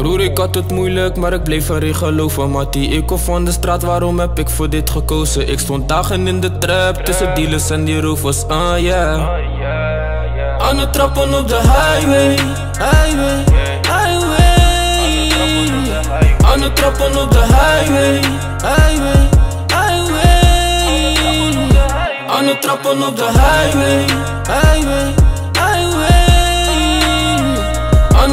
Broer, ik had het moeilijk, maar ik bleef erin geloven. Mattie, ik kom van de straat, waarom heb ik voor dit gekozen? Ik stond dagen in de trap, tussen dealers en die rovers, ah yeah. Aan het trappen op de highway, highway, highway. Aan het trappen op de highway, highway, highway. Aan het trappen op de highway, highway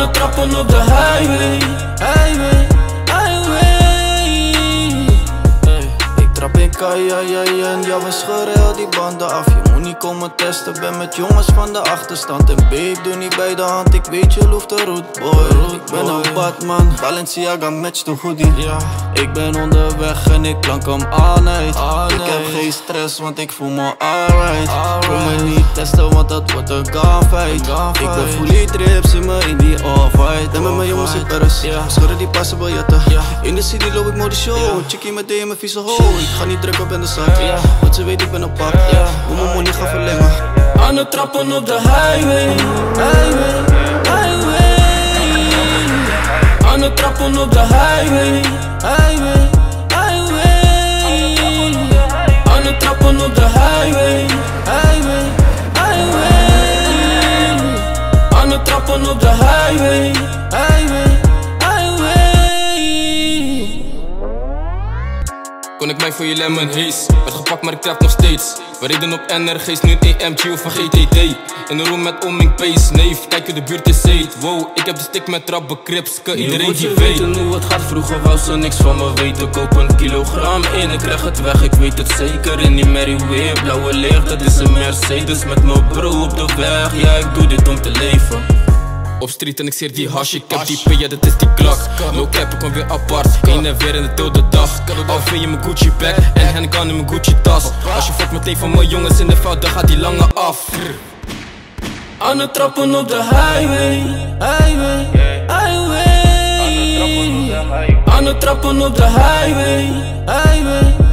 Aan het trappen op de highway, highway, highway in Kaya, ja, scheuren heel die banden af. Je moet niet komen testen, ben met jongens van de achterstand. En babe, doe niet bij de hand, ik weet je loeft de route, boy. Ik ben een badman, Balenciaga match de hoodie. Ja. Ik ben onderweg en ik plank hem all night Ik heb geen stress, want ik voel me alright. Wil me niet testen, want dat wordt een gunfight. Ik ben fully trip, zie me in die off-white En met mijn jongens in Paris, scheuren die passen biljetten. In de city loop ik mode show, chickie met in mijn vieze hole Ik ga niet druk op in de zak, want ze weet ik ben op pap Hoe mijn money gaan verlengen. Aan het trappen op de highway, highway, highway. Aan het trappen op de highway, highway, highway. Aan het trappen op de highway, highway, highway. Aan het trappen op de highway, kon ik mij voor je lemon haze. Werd gepakt maar ik trap nog steeds. We reden op NRG's, nu een EMG of een GTT In een room met oming pace, neef, kijk hoe de buurt is heet. Wow, ik heb de stick met trap bekripske, iedereen die weet. weten hoe het gaat, vroeger wou ze niks van me weten. Koop een kilogram in, ik krijg het weg, ik weet het zeker In die Mary weer, blauwe licht, dat is een Mercedes Met mijn bro op de weg, ja ik doe dit om te leven. Op street en ik zeer die hash, ik heb die P, ja dat is die klak. No cap, ik kom weer apart, heen en weer in de dode dag Alweer in mijn Gucci bag. En handgun in mijn Gucci tas. Als je fuckt met een van mijn jongens in de veld, dan gaat die lange af. Aan het trappen op de highway, highway, highway. Aan het trappen op de highway, highway